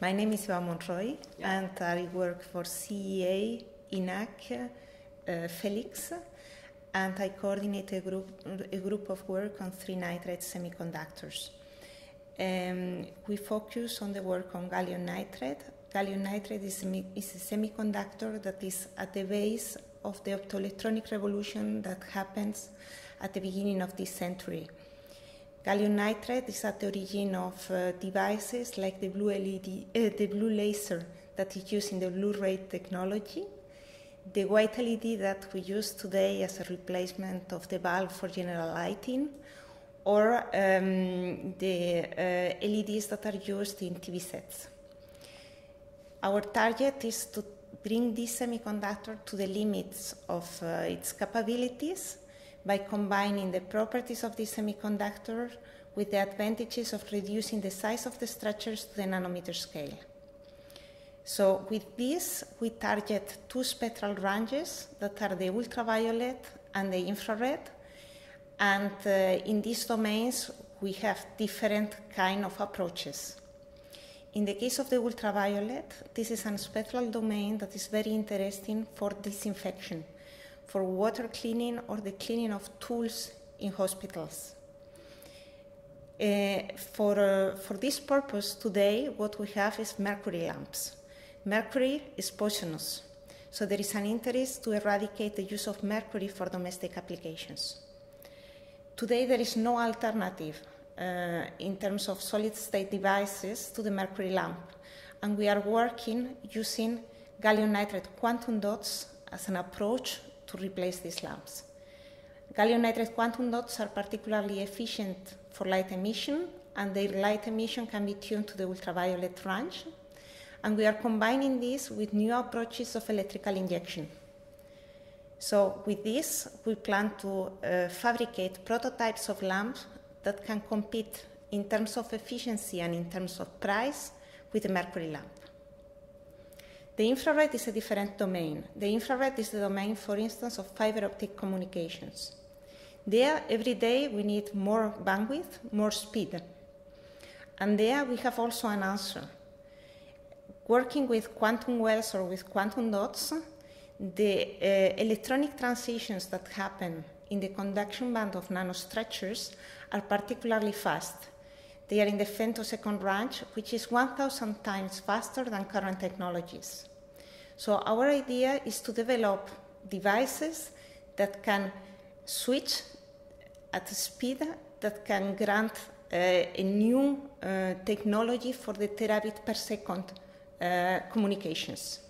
My name is Eva Monroy, yeah. and I work for CEA, INAC, uh, PHELIQS, and I coordinate a group, a group of work on three nitride semiconductors. Um, we focus on the work on gallium nitride. Gallium nitride is, is a semiconductor that is at the base of the optoelectronic revolution that happens at the beginning of this century. Gallium nitride is at the origin of uh, devices like the blue LED, uh, the blue laser that is used in the Blu-ray technology, the white LED that we use today as a replacement of the bulb for general lighting, or um, the uh, LEDs that are used in TV sets. Our target is to bring this semiconductor to the limits of uh, its capabilities by combining the properties of this semiconductor with the advantages of reducing the size of the structures to the nanometer scale. So with this, we target two spectral ranges that are the ultraviolet and the infrared. And uh, in these domains, we have different kind of approaches. In the case of the ultraviolet, this is a spectral domain that is very interesting for disinfection for water cleaning or the cleaning of tools in hospitals. Uh, for, uh, for this purpose, today what we have is mercury lamps. Mercury is poisonous, so there is an interest to eradicate the use of mercury for domestic applications. Today, there is no alternative uh, in terms of solid state devices to the mercury lamp, and we are working using gallium nitride quantum dots as an approach to replace these lamps. Gallium nitride quantum dots are particularly efficient for light emission, and their light emission can be tuned to the ultraviolet range. And we are combining this with new approaches of electrical injection. So, with this, we plan to uh, fabricate prototypes of lamps that can compete in terms of efficiency and in terms of price with the mercury lamp. The infrared is a different domain. The infrared is the domain, for instance, of fiber optic communications. There, every day, we need more bandwidth, more speed. And there, we have also an answer. Working with quantum wells or with quantum dots, the uh, electronic transitions that happen in the conduction band of nanostructures are particularly fast. They are in the femtosecond range, which is 1,000 times faster than current technologies. So our idea is to develop devices that can switch at a speed that can grant uh, a new uh, technology for the terabit per second uh, communications.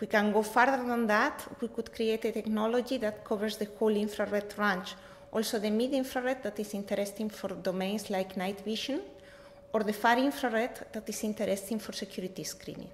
We can go further than that. We could create a technology that covers the whole infrared range. Also, the mid infrared that is interesting for domains like night vision, or the far infrared that is interesting for security screening.